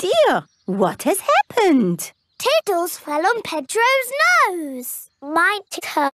dear! What has happened? Tiddles fell on Pedro's nose. Might hurt